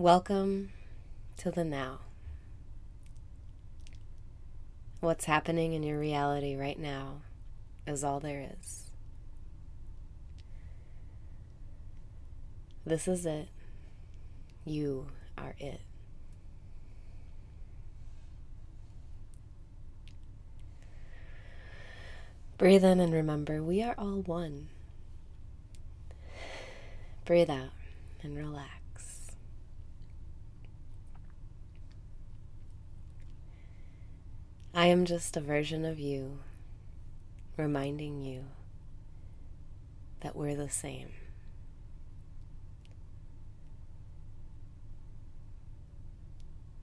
Welcome to the now. What's happening in your reality right now is all there is. This is it. You are it. Breathe in and remember we are all one. Breathe out and relax. I am just a version of you reminding you that we're the same.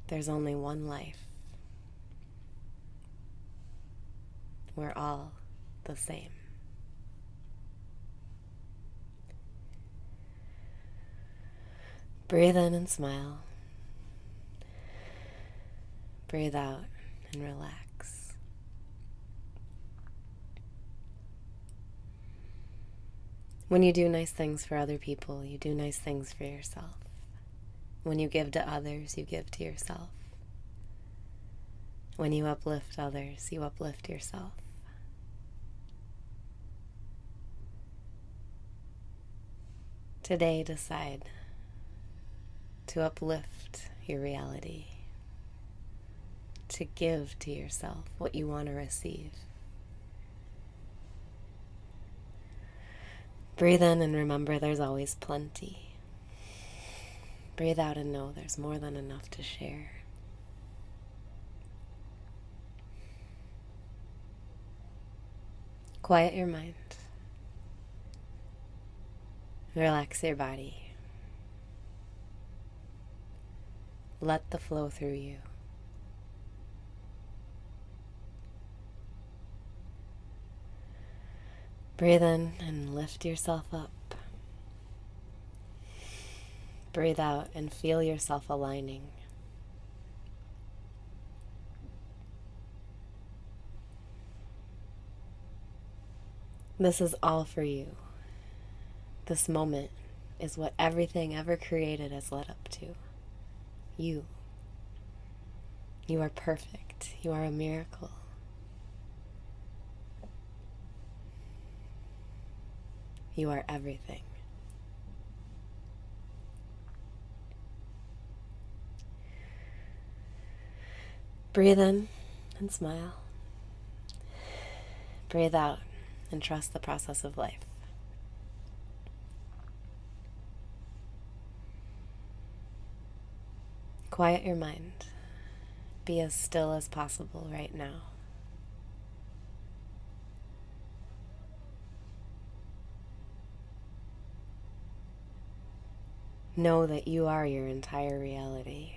There's only one life. We're all the same. Breathe in and smile. Breathe out and relax. When you do nice things for other people, you do nice things for yourself. When you give to others, you give to yourself. When you uplift others, you uplift yourself. Today, decide to uplift your reality to give to yourself what you want to receive. Breathe in and remember there's always plenty. Breathe out and know there's more than enough to share. Quiet your mind. Relax your body. Let the flow through you. Breathe in and lift yourself up. Breathe out and feel yourself aligning. This is all for you. This moment is what everything ever created has led up to. You. You are perfect. You are a miracle. You are everything. Breathe in and smile. Breathe out and trust the process of life. Quiet your mind. Be as still as possible right now. Know that you are your entire reality.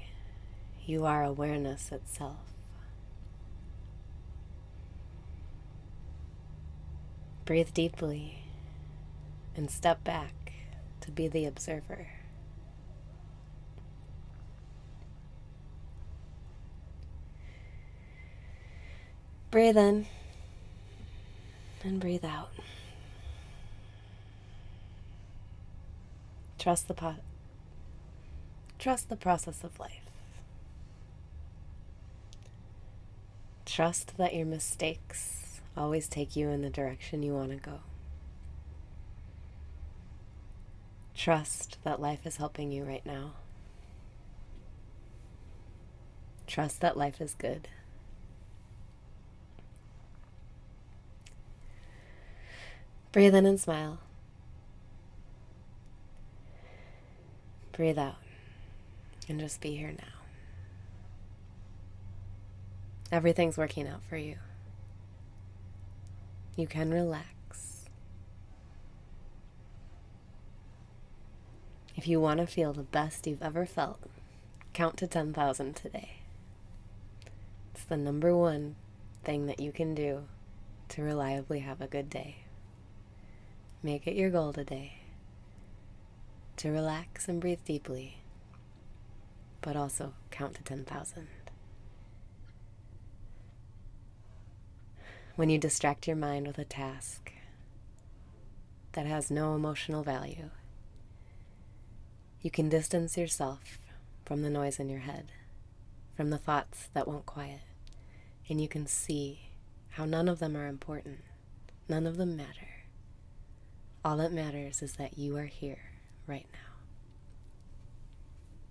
You are awareness itself. Breathe deeply and step back to be the observer. Breathe in and breathe out. Trust the pot Trust the process of life. Trust that your mistakes always take you in the direction you want to go. Trust that life is helping you right now. Trust that life is good. Breathe in and smile. Breathe out just be here now. Everything's working out for you. You can relax. If you want to feel the best you've ever felt, count to 10,000 today. It's the number one thing that you can do to reliably have a good day. Make it your goal today to relax and breathe deeply, but also count to 10,000. When you distract your mind with a task that has no emotional value, you can distance yourself from the noise in your head, from the thoughts that won't quiet, and you can see how none of them are important. None of them matter. All that matters is that you are here right now.